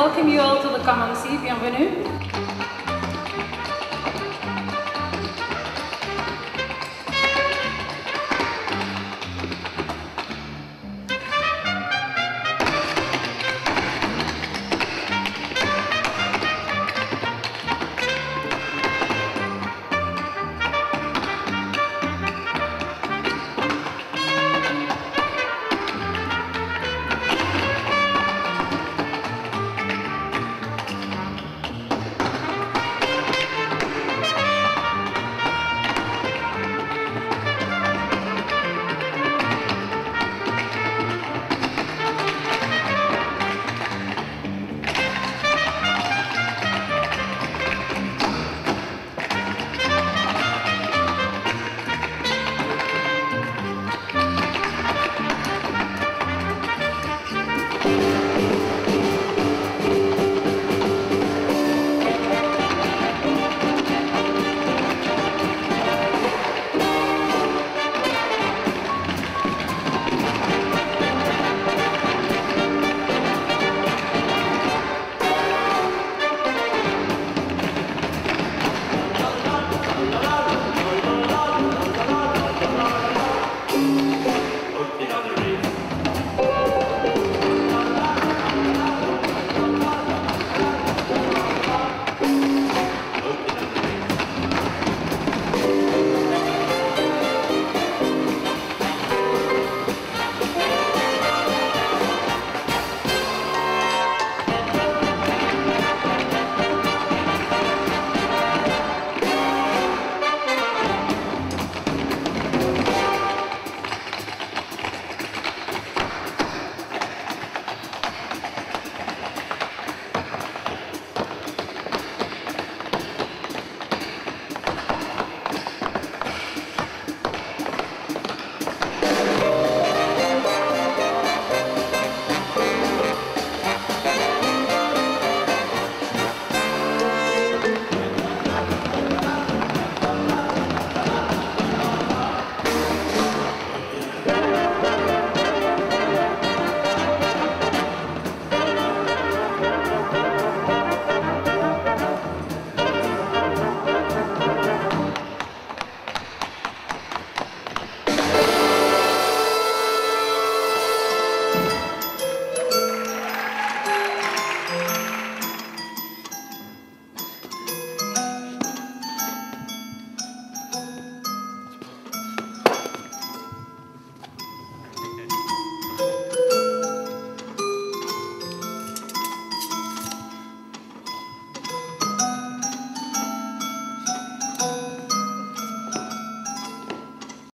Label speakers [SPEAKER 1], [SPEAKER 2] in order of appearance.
[SPEAKER 1] welcome you all to the Common Sea. Bienvenue.